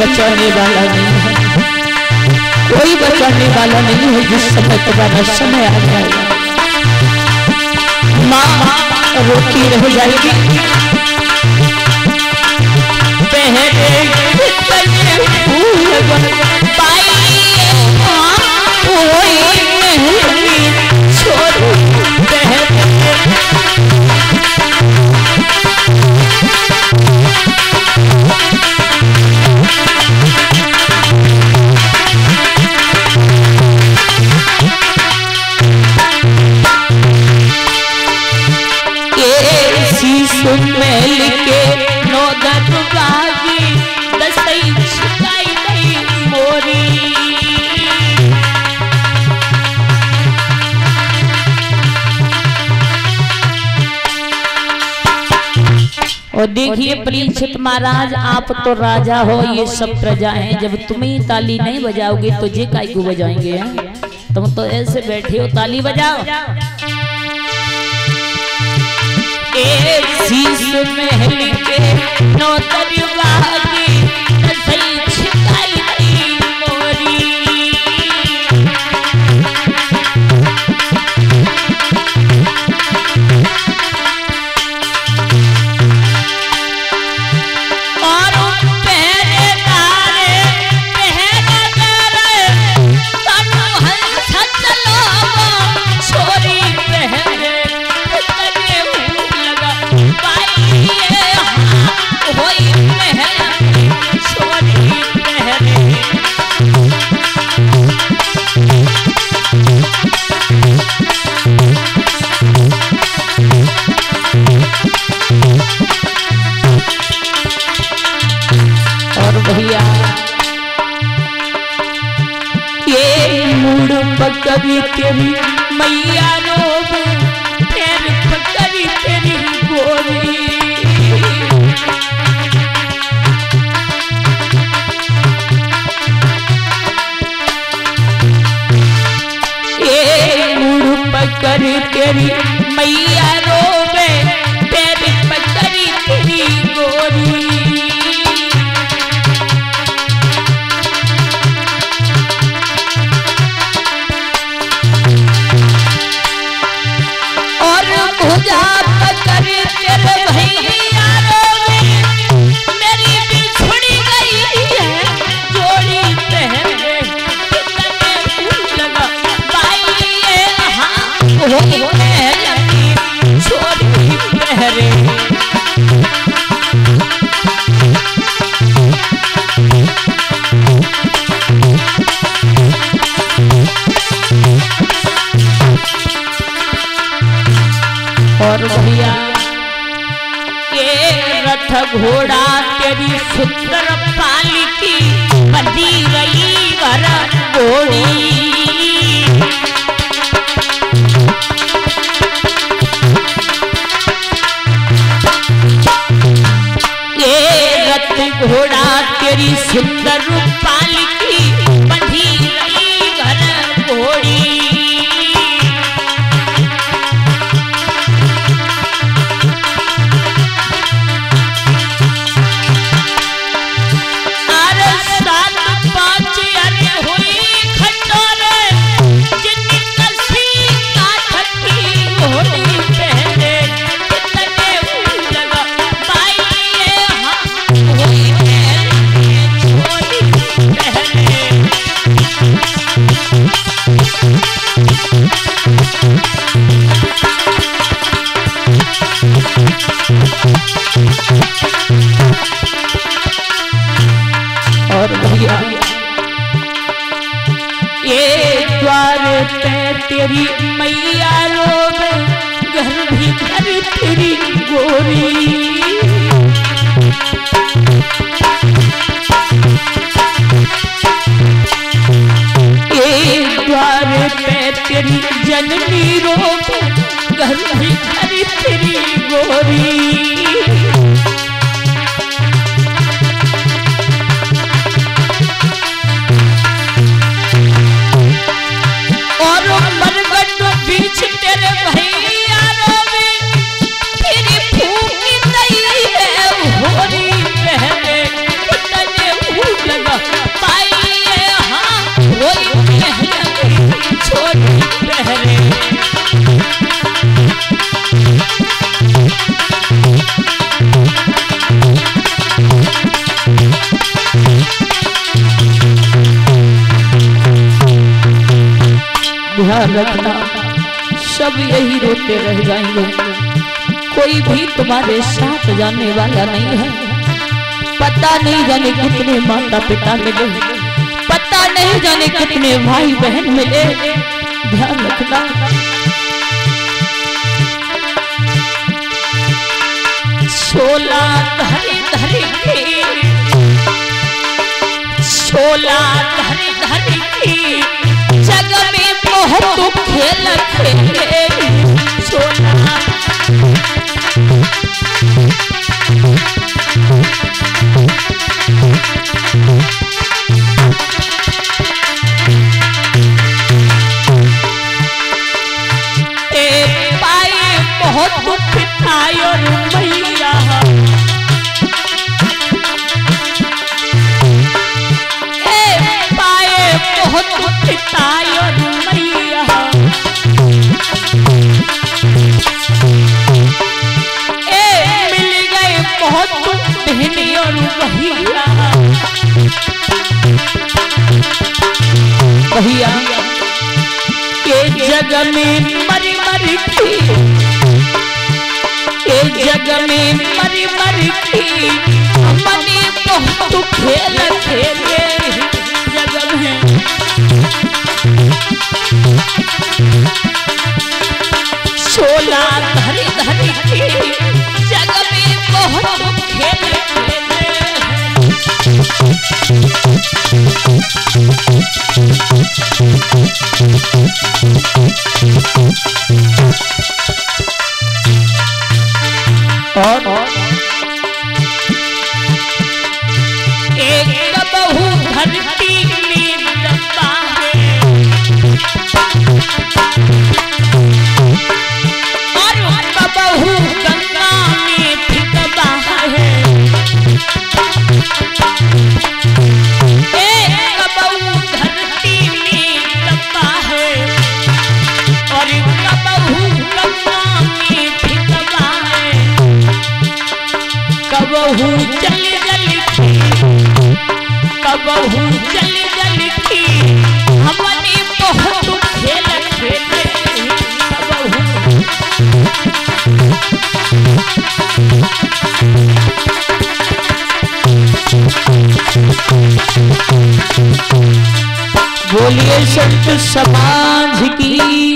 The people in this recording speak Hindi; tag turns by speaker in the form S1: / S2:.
S1: बचाने वाला नहीं है कोई बचाने वाला नहीं है, जिस समय तुम्हारा समय आ जाएगा। माँ रोती रह जाएगी। बहने और देखिए परीक्षित महाराज आप तो राजा हो ये सब प्रजा हैं। जब तुम ही ताली नहीं बजाओगे तो जे काय को बजाएँगे हैं? तुम तो ऐसे बैठे हो ताली बजाओ। ए शीश महल के नौतर तेरी मैया रोब फिर पकड़ी तेरी गोरी ए मुड़ पकड़ तेरी तेरी सुंदर पालिकी बंदी रही वर घोड़ी ये रथ ये द्वार पे तेरी मैया and me. ध्यान रखना। सब यही रोते रह जाएँगे। कोई भी तुम्हारे साथ जाने वाला नहीं है। पता नहीं जाने कितने माता पिता मिले। पता नहीं जाने कितने भाई बहन मिले। ध्यान रखना। छोला धरी धरी छोला में तू खेल खेल छोला भैया के जग में मरी मरी की के जग में मरी मरी की मनी बहुत खेल खेले। जग में और कबहू चल जल की। हमने बहुत खेले बोलिए संत समाज की।